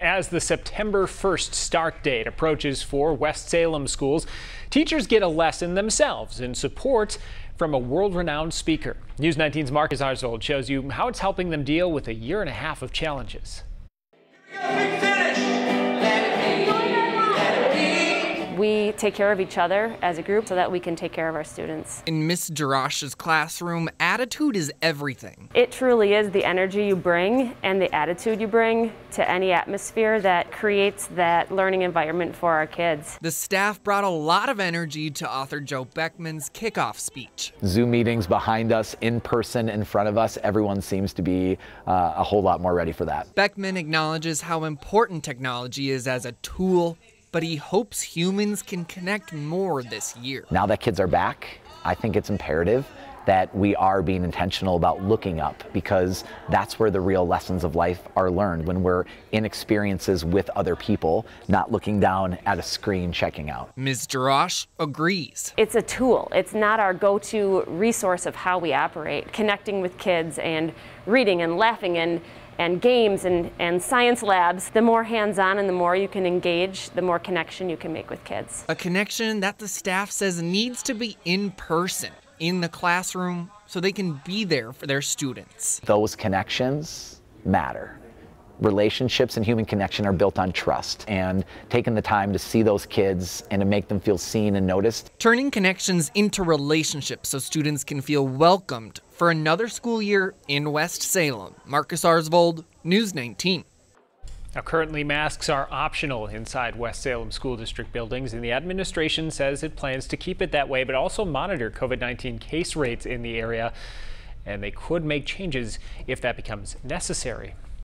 As the September 1st start date approaches for West Salem schools, teachers get a lesson themselves in support from a world-renowned speaker. News 19's Marcus Aarsvold shows you how it's helping them deal with a year and a half of challenges. We take care of each other as a group so that we can take care of our students. In Miss Jarash's classroom, attitude is everything. It truly is the energy you bring and the attitude you bring to any atmosphere that creates that learning environment for our kids. The staff brought a lot of energy to author Joe Beckman's kickoff speech. Zoom meetings behind us, in person in front of us, everyone seems to be uh, a whole lot more ready for that. Beckman acknowledges how important technology is as a tool but he hopes humans can connect more this year. Now that kids are back, I think it's imperative that we are being intentional about looking up because that's where the real lessons of life are learned when we're in experiences with other people, not looking down at a screen checking out. Ms. Jarash agrees. It's a tool. It's not our go-to resource of how we operate. Connecting with kids and reading and laughing and and games and, and science labs, the more hands-on and the more you can engage, the more connection you can make with kids. A connection that the staff says needs to be in person, in the classroom, so they can be there for their students. Those connections matter relationships and human connection are built on trust and taking the time to see those kids and to make them feel seen and noticed. Turning connections into relationships so students can feel welcomed for another school year in West Salem. Marcus Aarsvold, News 19. Now, currently, masks are optional inside West Salem School District buildings, and the administration says it plans to keep it that way, but also monitor COVID 19 case rates in the area, and they could make changes if that becomes necessary.